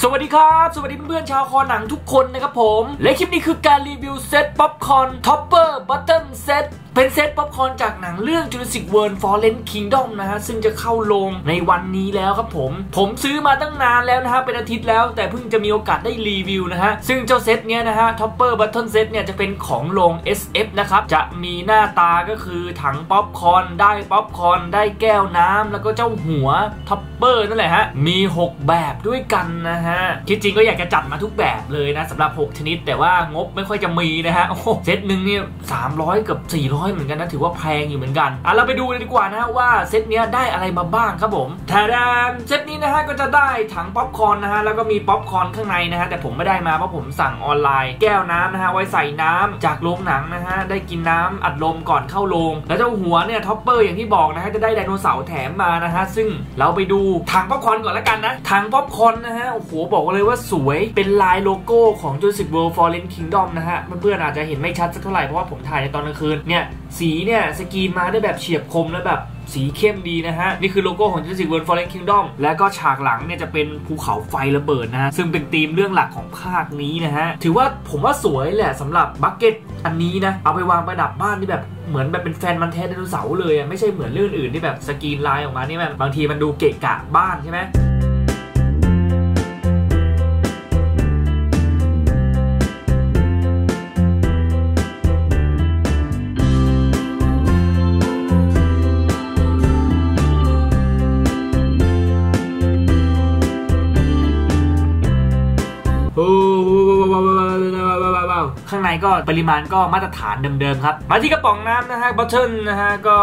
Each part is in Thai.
สวัสดีครับ สวัสดีเพื่อนๆชาวคอหนังทุกคนนะครับผม และคลิปนี้คือการรีวิวเซตป๊อปคอร์น topper bottle set เป็นเซตป๊อปคอร์นจากหนังเรื่อง Jurassic World Fallen Kingdom นะฮะ ซึ่งจะเข้าโรงในวันนี้แล้วครับผม ผมซื้อมาตั้งนานแล้วนะฮะ เป็นอาทิตย์แล้ว แต่เพิ่งจะมีโอกาสได้รีวิวนะฮะ ซึ่งเจ้าเซตเนี้ยนะฮะ topper bottle set เนี่ย จะเป็นของโรง SF นะครับ จะมีหน้าตาก็คือถังป๊อปคอร์นได้ป๊อปคอร์นได้แก้วน้ำแล้วก็เจ้าหัวtopper นั่นแหละฮะ มี 6 แบบด้วยกันนะฮะคิดจริงก็อยากจะจัดมาทุกแบบเลยนะสำหรับ 6 ชนิด แต่ว่างบไม่ค่อยจะมีนะฮะโอ้เซตหนึ่งเนี่ย300กับ400เหมือนกันนะถือว่าแพงอยู่เหมือนกันอะเราไปดูเลยดีกว่านะฮะว่าเซตเนี้ยได้อะไรมาบ้างครับผมทาด้านเซตนี้นะฮะก็จะได้ถังป๊อปคอร์นนะฮะแล้วก็มีป๊อปคอร์นข้างในนะฮะแต่ผมไม่ได้มาเพราะผมสั่งออนไลน์ แก้วน้ำนะฮะไว้ใส่น้ำจากโรงหนังนะฮะได้กินน้ำอัดลมก่อนเข้าโรงแล้วเจ้าหัวเนี่ย topper อย่างที่บอกนะฮะจะได้ไดโนเสาร์แถมมานะฮะซึ่งเราไปดูถังป๊อปคอร์นก่อนแล้วกันนะถังป๊อปคอร์นนะฮะโอ้โหบอกเลยว่าสวยเป็นลายโลโก้ของ Jurassic World Fallen Kingdom นะฮะเพื่อนๆอาจจะเห็นไม่ชัดสักเท่าไหร่เพราะว่าผมถ่ายในตอนกลางคืนเนี่ยสีเนี่ยสกรีนมาได้แบบเฉียบคมและแบบสีเข้มดีนะฮะ นี่คือโลโก้ของ Jurassic World Fallen Kingdom แล้วก็ฉากหลังเนี่ยจะเป็นภูเขาไฟระเบิดนะฮะ ซึ่งเป็นธีมเรื่องหลักของภาคนี้นะฮะ ถือว่าผมว่าสวยแหละสำหรับ bucket อันนี้นะ เอาไปวางประดับบ้านที่แบบเหมือนแบบเป็นแฟนมันแท้ไดโนเสาร์เลยอะไม่ใช่เหมือนเรื่องอื่นที่แบบสกรีนลายออกมานี่แบบบางทีมันดูเกะกะบ้านใช่ไหม ข้างในก็ปริมาณก็มาตรฐานเดิมๆครับ มาที่กระป๋องน้ำนะฮะ bottle นะฮะก็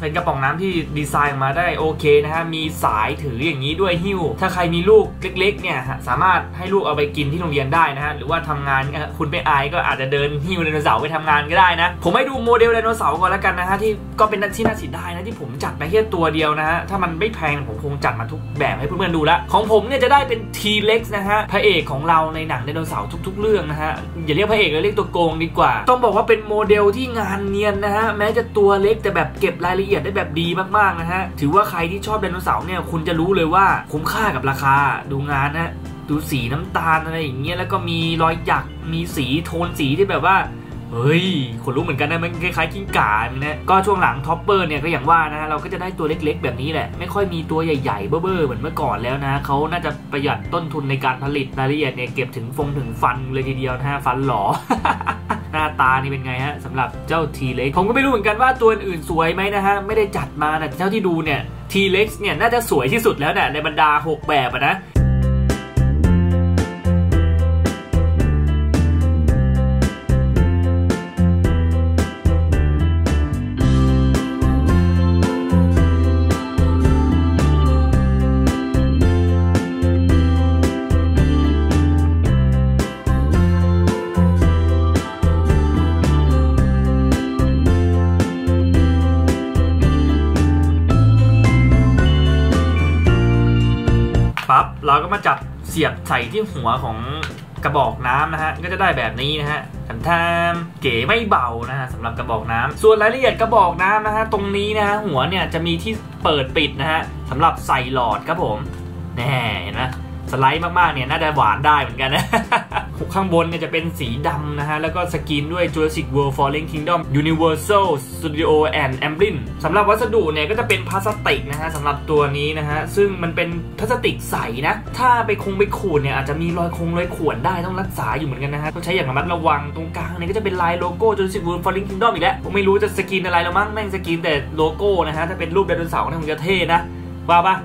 เป็นกระป๋องน้ำที่ดีไซน์ออกมาได้โอเคนะฮะมีสายถืออย่างนี้ด้วยหิ้ว ถ้าใครมีลูกเล็กๆเนี่ยสามารถให้ลูกเอาไปกินที่โรงเรียนได้นะฮะหรือว่าทำงานคุณไม่อายก็อาจจะเดินหิ้วไดโนเสาร์ไปทำงานก็ได้นะ ผมให้ดูโมเดลไดโนเสาร์ก่อนแล้วกันนะฮะที่ก็เป็นที่น่าเสียดายนะที่ผมจัดมาแค่ตัวเดียวนะฮะถ้ามันไม่แพงผมคงจัดมาทุกแบบให้เพื่อนๆดูแล้วของผมเนี่ยจะได้เป็น T-Rex นะฮะพระเอกของเราในหนังไดโนเสาร์ทุก ๆ เรื่องนะฮะอย่าเรียกพระเอกเลยเรียกตัวโกงดีกว่า ต้องบอกว่าเป็นโมเดลที่งานเนียนนะฮะแม้จะตัวเล็กแต่แบบเก็บรายละละเอียดได้แบบดีมากๆนะฮะ ถือว่าใครที่ชอบไดโนเสาร์เนี่ยคุณจะรู้เลยว่าคุ้มค่ากับราคาดูงานนะดูสีน้ำตาลอะไรอย่างเงี้ยแล้วก็มีรอยหยักมีสีโทนสีที่แบบว่าเฮ้ยขนลุกเหมือนกันนะมันคล้ายๆกิ้งก่านะก็ช่วงหลัง topper เนี่ยก็อย่างว่านะ เราก็จะได้ตัวเล็กๆ แบบนี้แหละ ไม่ค่อยมีตัวใหญ่ๆ เบ้อๆ เหมือนเมื่อก่อนแล้วนะเขาน่าจะประหยัดต้นทุนในการผลิตรายละเอียดเนี่ยเก็บถึงฟงถึงฟันเลยทีเดียวนะฮะฟันหลอาตานี่เป็นไงฮะสำหรับเจ้าทีเล็กผมก็ไม่รู้เหมือนกันว่าตัวอื่นสวยไหมนะฮะไม่ได้จัดมาแต่เจ้าที่ดูเนี่ยทีเล็กเนี่ยน่าจะสวยที่สุดแล้วเนี่ยในบรรดา 6 แบบนะ ก็มาจับเสียบใส่ที่หัวของกระบอกน้ำนะฮะก็จะได้แบบนี้นะฮะแถมๆเก๋ไม่เบานะฮะสำหรับกระบอกน้ำส่วนรายละเอียดกระบอกน้ำนะฮะตรงนี้นะฮะหัวเนี่ยจะมีที่เปิดปิดนะฮะสำหรับใส่หลอดครับผมแน่เห็นไหม สไลด์มากๆเนี่ยน่าจะหวานได้เหมือนกันนะข้างบนเนี่ยจะเป็นสีดำนะฮะ แล้วก็สกรีนด้วย Jurassic World Fallen Kingdom Universal Studio and Amblin สำหรับวัสดุเนี่ยก็จะเป็นพลาสติกนะฮะสำหรับตัวนี้นะฮะ ซึ่งมันเป็นพลาสติกใสนะ ถ้าไปคงไปขูดเนี่ยอาจจะมีรอยคงรอยข่วนได้ต้องรักษาอยู่เหมือนกันนะฮะ ต้องใช้อย่างระมัดระวังตรงกลางเนี่ยก็จะเป็นลายโลโก้ Jurassic World Fallen Kingdom อีกแล้วผมไม่รู้จะสกรีนอะไรแล้วมั้งแม่งสกรีนแต่โลโก้นะฮะถ้าเป็นรูปไดโนเสาร์เนี่ยมันจะเท่นะว่าปะ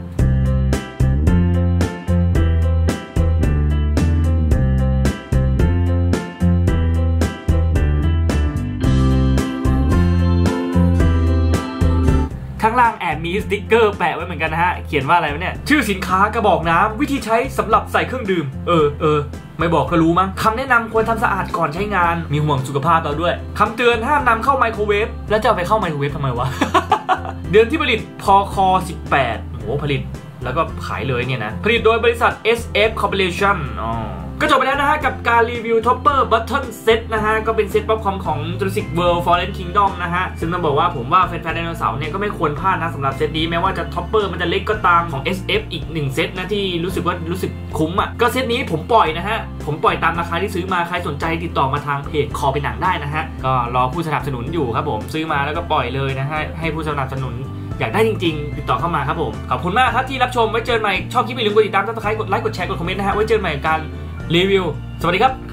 ข้างล่างแอบมีสติกเกอร์แปะไว้เหมือนกันนะฮะ เขียนว่าอะไรวะเนี่ย ชื่อสินค้ากระบอกน้ำวิธีใช้สำหรับใส่เครื่องดื่ม เออเออไม่บอกก็รู้มั้งคำแนะนำควรทำสะอาดก่อนใช้งาน มีห่วงสุขภาพเราด้วยคำเตือนห้ามนำเข้าไมโครเวฟ แล้วจะเอาไปเข้าไมโครเวฟทำไมวะ เดือนที่ผลิตพค18โหผลิตแล้วก็ขายเลยเนี่ยนะ ผลิตโดยบริษัท SF Corporation อ๋อ ก็จบไปแล้วนะฮะกับการรีวิว Topper Bottle Set นะฮะก็เป็นเซตป๊อปคอร์นของ Jurassic World Fallen Kingdom นะฮะ ซึ่งต้องบอกว่าผมว่าแฟนๆไดโนเสาร์เนี่ยก็ไม่ควรพลาดนะสำหรับเซตนี้แม้ว่าจะ Topper มันจะเล็กก็ตามของ SF อีก 1 เซตนะที่รู้สึกว่ารู้สึกคุ้มอะก็เซตนี้ผมปล่อยนะฮะ ผมปล่อยตามราคาที่ซื้อมาใครสนใจติดต่อมาทางเพจคอเป็นหนังได้นะฮะก็รอผู้สนับสนุนอยู่ครับผมซื้อมาแล้วก็ปล่อยเลยนะฮะให้ผู้สนับสนุนอยากได้จริงๆ ติดต่อเข้ามาครับผม ขอบคุณมากครับที่รับชม ไว้เจอใหม่ ชอบคลิปอย่าลืมกดติดตาม subscribe กดไลค์ กดแชร์ กดคอมเมนต์นะฮะ ไว้เจอใหม่กับการ รีวิว สวัสดีครับ